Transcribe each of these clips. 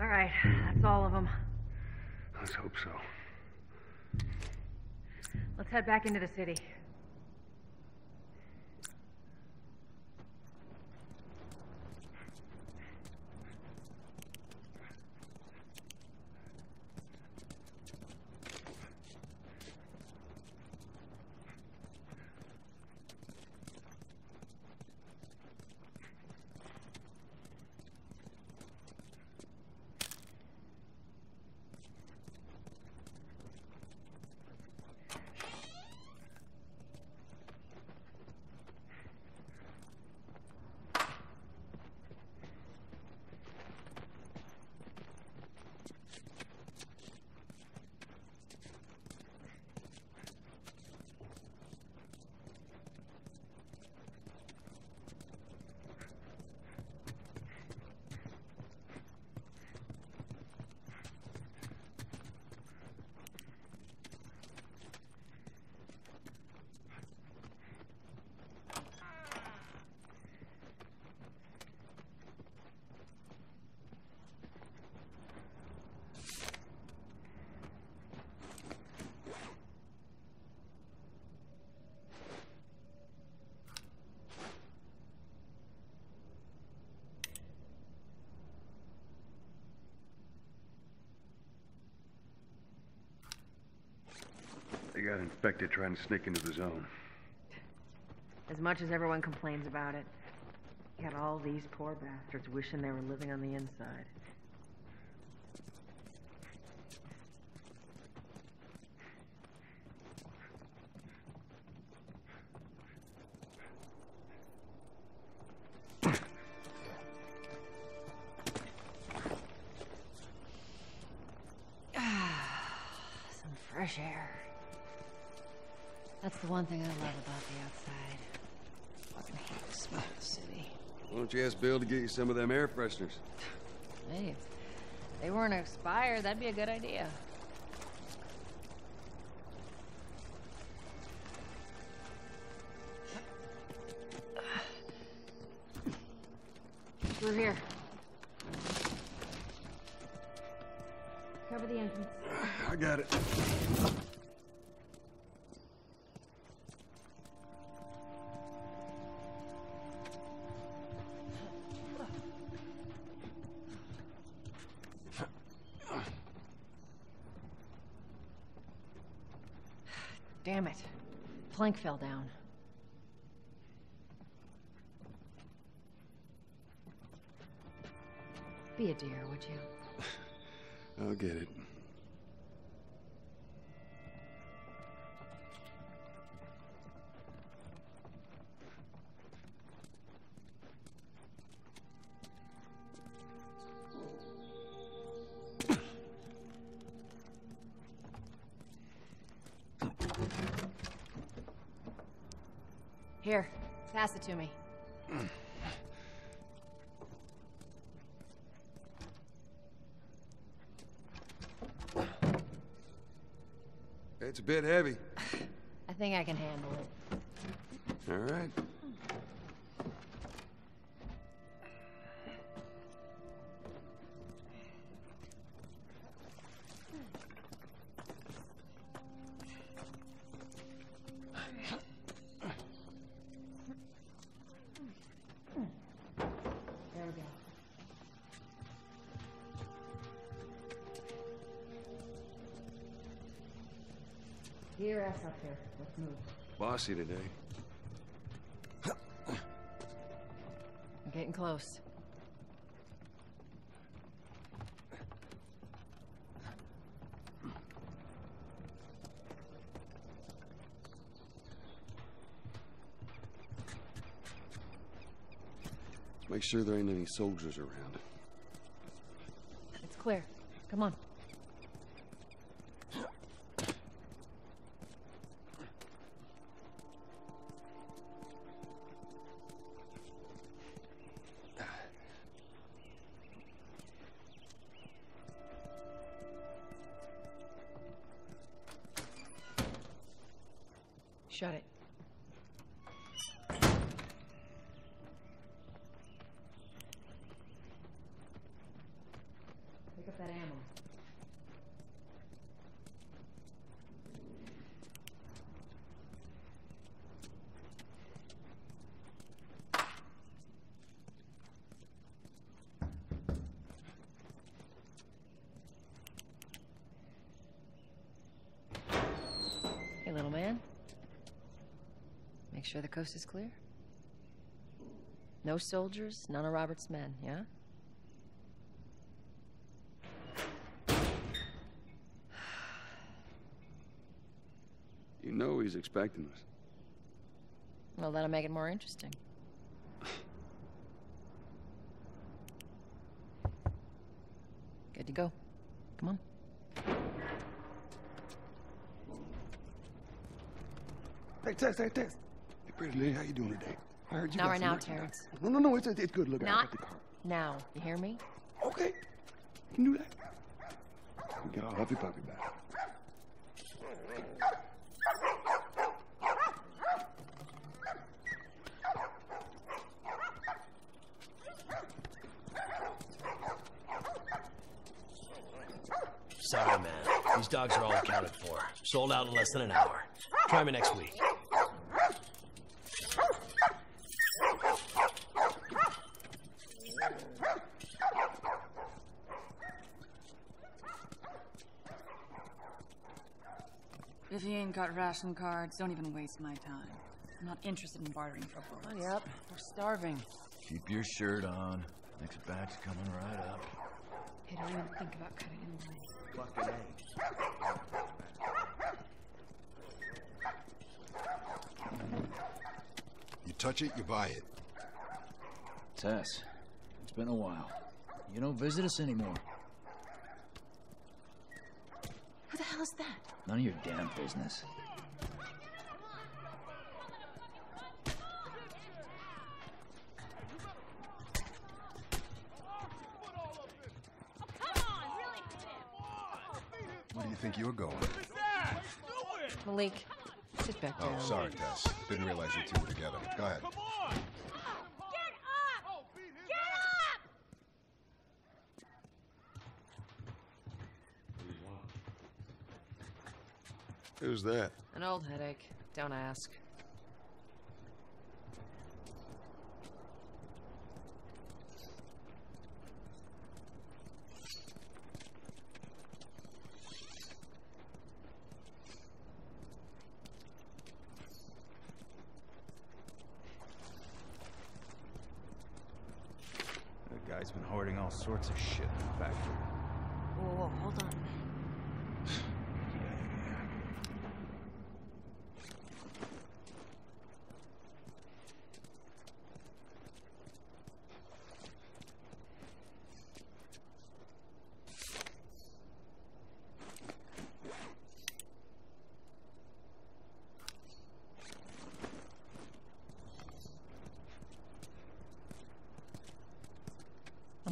All right, that's all of them. Let's hope so. Let's head back into the city. They got infected trying to sneak into the zone. As much as everyone complains about it, you got all these poor bastards wishing they were living on the inside. The one thing I love about the outside. Fucking hate the smell of the city. Why don't you ask Bill to get you some of them air fresheners? Hey, if they weren't expired, that'd be a good idea. We're here. Cover the entrance. I got it. Damn it. Plank fell down. Be a dear, would you? I'll get it. Here, pass it to me. It's a bit heavy. I think I can handle it. All right. Your ass up here. Let's move. Bossy today. I'm getting close. Make sure there ain't any soldiers around. It's clear. Shut it. Pick up that ammo. Hey, little man. Make sure the coast is clear. No soldiers, none of Robert's men, yeah? You know he's expecting us. Well, that'll make it more interesting. Good to go. Come on. Hey, Tess, hey, Tess. Hey, pretty lady, how you doing today? I heard you Not got right some now, merchandise. Terrence. No, no, no, it's, it's good. Look, I Not got the car. now. You hear me? Okay. You can do that. We get our huffy puppy back. Sorry, man. These dogs are all accounted for. Sold out in less than an hour. Try me next week. If you ain't got ration cards, don't even waste my time. I'm not interested in bartering for bullets. Yep. We're starving. Keep your shirt on. Next batch's coming right up. Hey, don't even think about cutting in line. Fucking You touch it, you buy it. Tess, it's been a while. You don't visit us anymore. Who the hell is that? None of your damn business. Where do you think you're going? Malik, sit back oh, down. Oh, sorry, Tess. Didn't realize you two were together. Go ahead. Who's that? An old headache. Don't ask. That guy's been hoarding all sorts of shit in the factory. Whoa, whoa, hold on.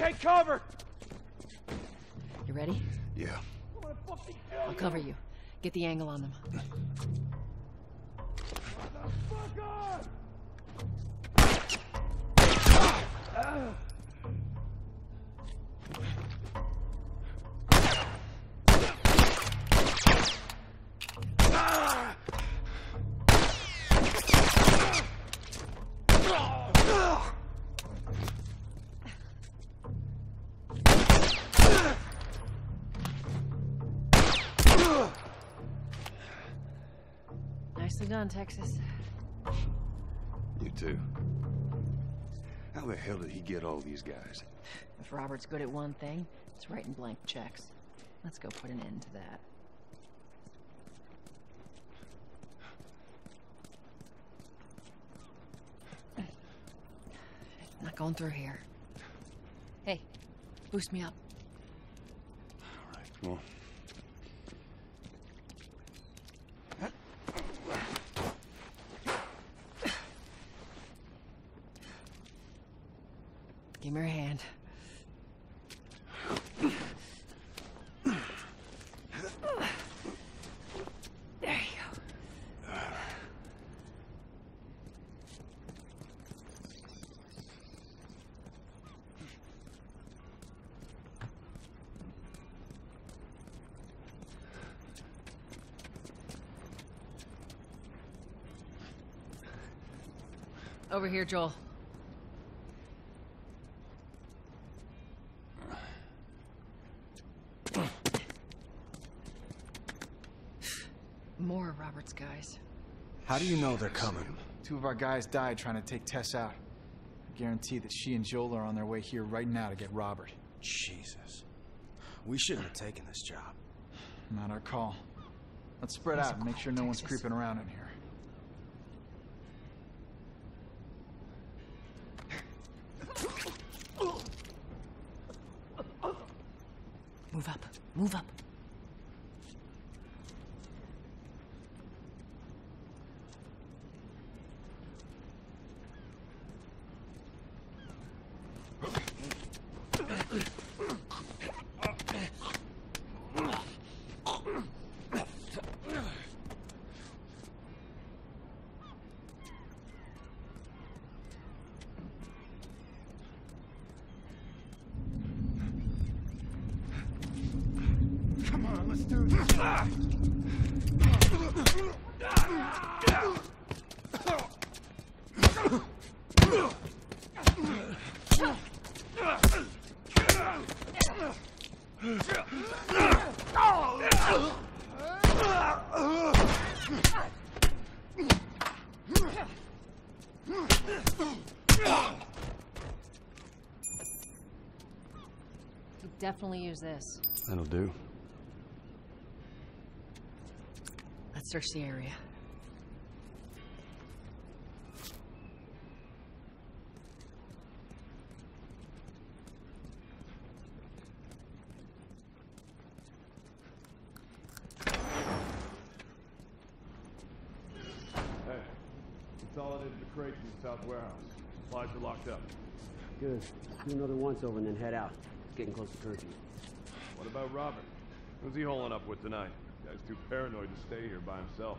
Take cover! You ready? Yeah. I'll cover you. Get the angle on them. Texas. You too. How the hell did he get all these guys? If Robert's good at one thing, it's writing blank checks. Let's go put an end to that. Not going through here. Hey, boost me up. All right, come on. Give me your hand. There you go. Over here, Joel. More of Robert's guys. How do you know they're coming? Two of our guys died trying to take Tess out. I guarantee that she and Joel are on their way here right now to get Robert. Jesus. We shouldn't have taken this job. Not our call. Let's spread There's out and make sure no one's creeping around in here. Move up. Move up. Come on, let's do this. Could definitely use this. That'll do. Let's search the area. Hey, consolidated the crates in the south warehouse. Supplies are locked up. Good. Do another once over and then head out. It's getting close to curfew. What about Robert? Who's he holing up with tonight? Guy's too paranoid to stay here by himself.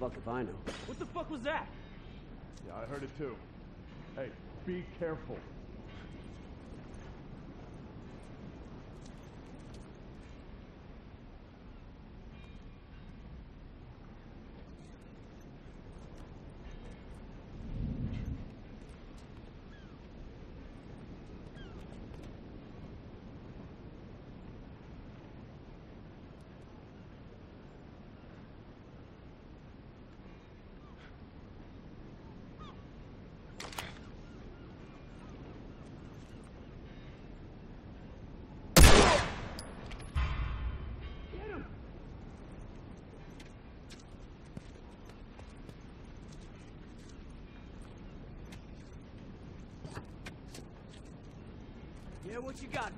Fuck if I know. What the fuck was that? Yeah, I heard it too. Hey, be careful. Yeah, what you got?